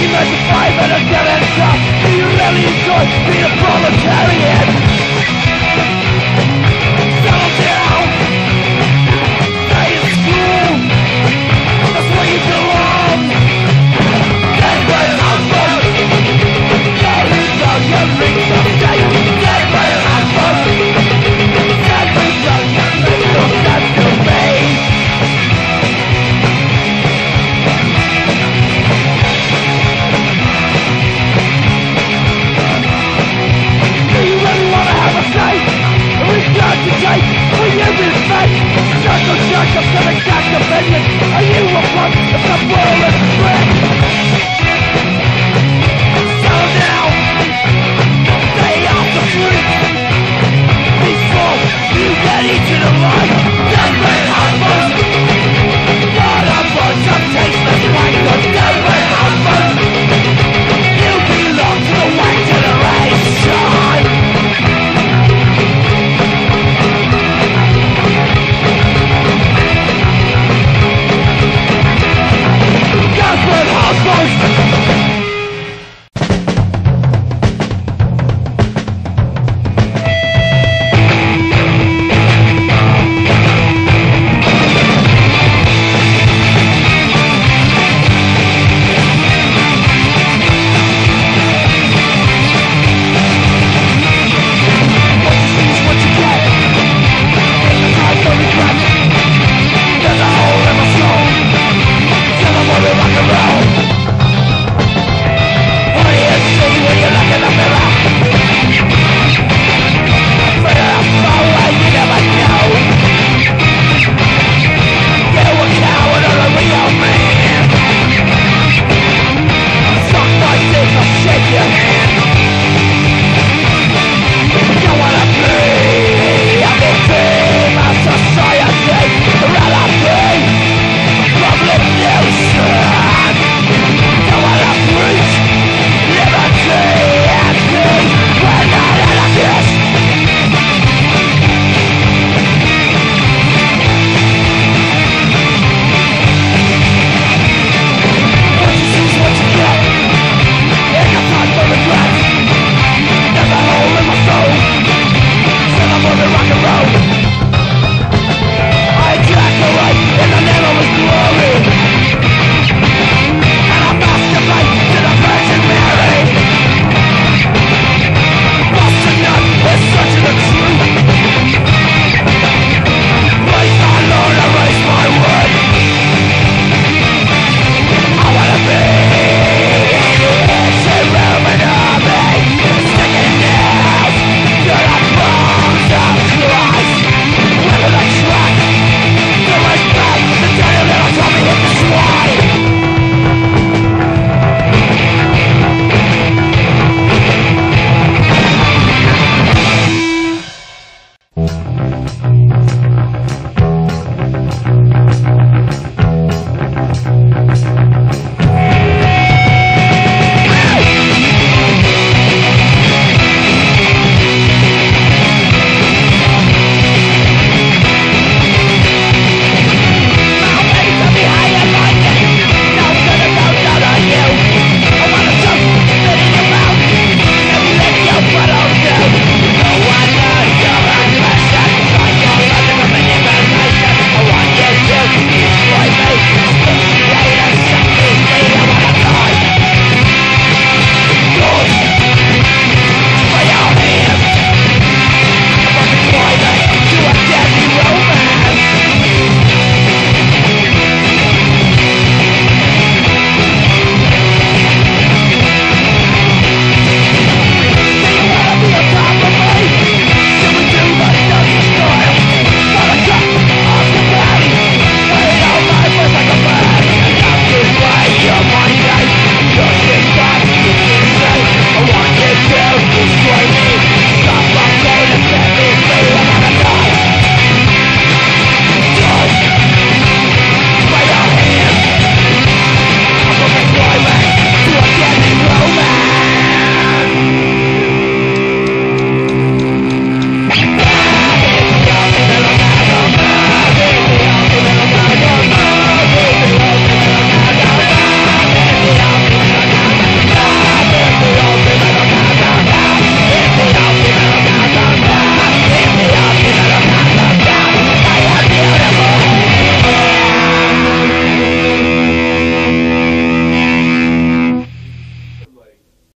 You must survive at a dead end Do you really enjoy being a pro? defense Circle jerk of civic activism Are you a punk if the world is split? So now They are the freaks Before you get eaten alive